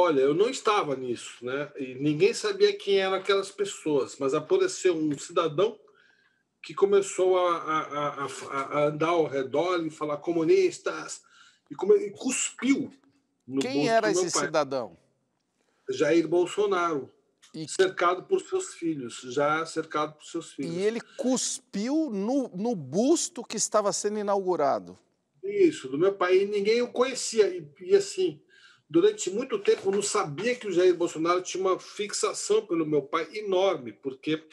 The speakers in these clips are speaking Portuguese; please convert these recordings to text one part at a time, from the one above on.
Olha, eu não estava nisso, né? E ninguém sabia quem eram aquelas pessoas, mas apareceu um cidadão que começou a, a, a, a andar ao redor e falar comunistas e, come, e cuspiu. quem era esse pai. cidadão? Jair Bolsonaro. E... Cercado por seus filhos, já cercado por seus filhos. E ele cuspiu no, no busto que estava sendo inaugurado. Isso, do meu pai. E ninguém o conhecia. E, e assim, durante muito tempo eu não sabia que o Jair Bolsonaro tinha uma fixação pelo meu pai enorme, porque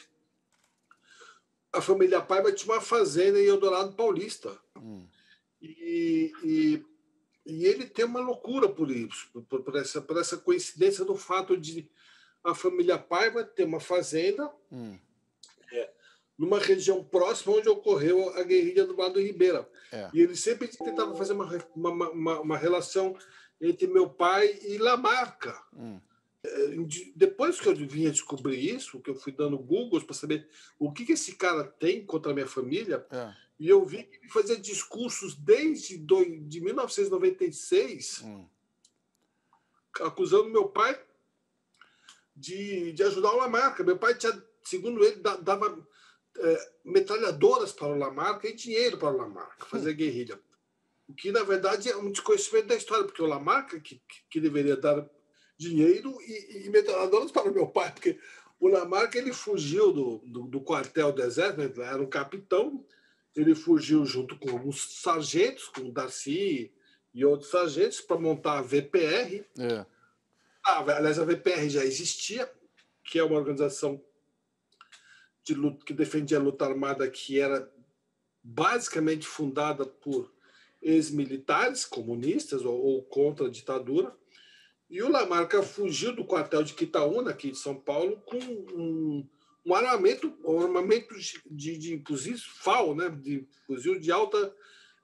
a família Paiva tinha uma fazenda em Eldorado Paulista. Hum. E, e, e, ele tem uma loucura por isso, por, por, essa, por essa coincidência do fato de a família Paiva ter uma fazenda hum. é, numa região próxima onde ocorreu a guerrilha do Vado Ribeira. É. E ele sempre tentava fazer uma, uma, uma, uma relação entre meu pai e Lamarca. Hum. É, depois que eu vinha descobrir isso, que eu fui dando Google para saber o que, que esse cara tem contra a minha família, é. e eu vi que ele fazia discursos desde do, de 1996, hum. acusando meu pai de, de ajudar o Lamarca. Meu pai tinha, segundo ele, dava é, metralhadoras para o Lamarca e dinheiro para o Lamarca, fazer hum. guerrilha. O que, na verdade, é um desconhecimento da história, porque o Lamarca, que, que deveria dar dinheiro e, e metralhadoras para o meu pai, porque o Lamarca ele fugiu do, do, do quartel do Exército, era um capitão, ele fugiu junto com alguns sargentos, com o Darcy e outros sargentos, para montar a VPR. É. Ah, aliás, a VPR já existia, que é uma organização de luta, que defendia a luta armada que era basicamente fundada por ex-militares comunistas ou, ou, contra a ditadura. E o Lamarca fugiu do quartel de Quitaúna, aqui de São Paulo, com um, um armamento, um armamento de, de fuzis FAL, né? de fuzil de alta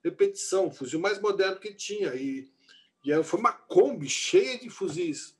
repetição, fuzil mais moderno que tinha. E, e foi uma Kombi cheia de fuzis.